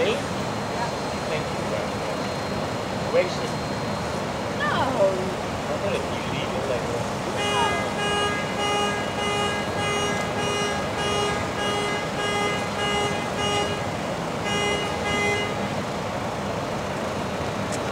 Me? Yeah. Thank you very much. No. I leave